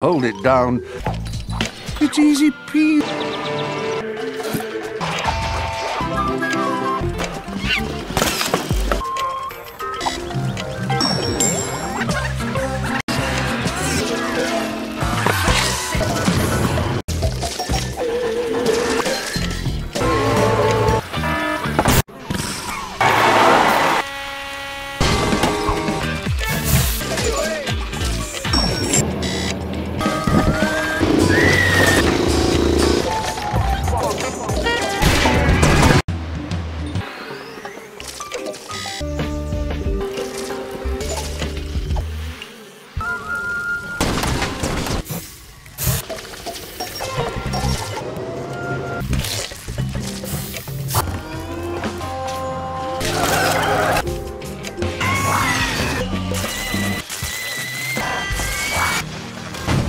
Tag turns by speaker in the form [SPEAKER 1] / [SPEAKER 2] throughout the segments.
[SPEAKER 1] Hold it down. It's easy peasy.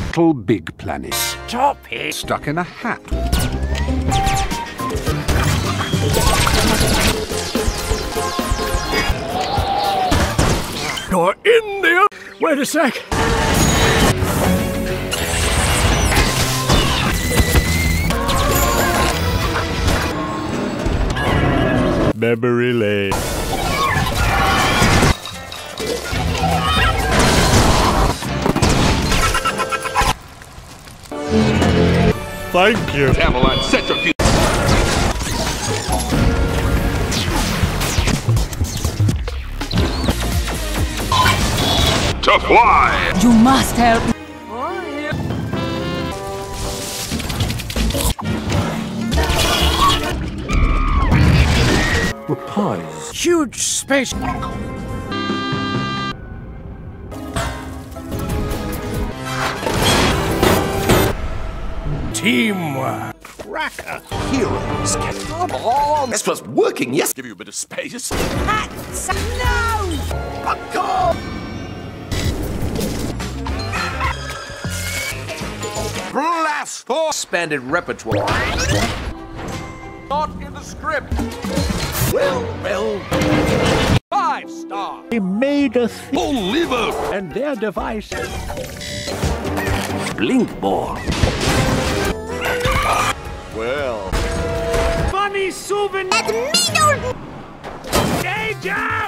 [SPEAKER 1] Little big planet.
[SPEAKER 2] Stop it!
[SPEAKER 1] Stuck in a hat.
[SPEAKER 2] You're in there! Wait a sec! Memory lane. Thank you.
[SPEAKER 3] Avalon Centrifuge. To fly!
[SPEAKER 4] You must help.
[SPEAKER 2] Huge space. Teamwork. Cracker.
[SPEAKER 3] Heroes can come on! This was working, yes? Give you a bit of space. Hats. No! Buckle! Blast off!
[SPEAKER 5] expanded repertoire.
[SPEAKER 3] Not in the script. Well, well. Five star.
[SPEAKER 2] They made a thing
[SPEAKER 3] Believer.
[SPEAKER 2] and their device.
[SPEAKER 5] Blink ball.
[SPEAKER 3] Well.
[SPEAKER 2] Funny souvenir. Danger!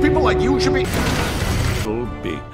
[SPEAKER 3] People like you should be.
[SPEAKER 2] Little big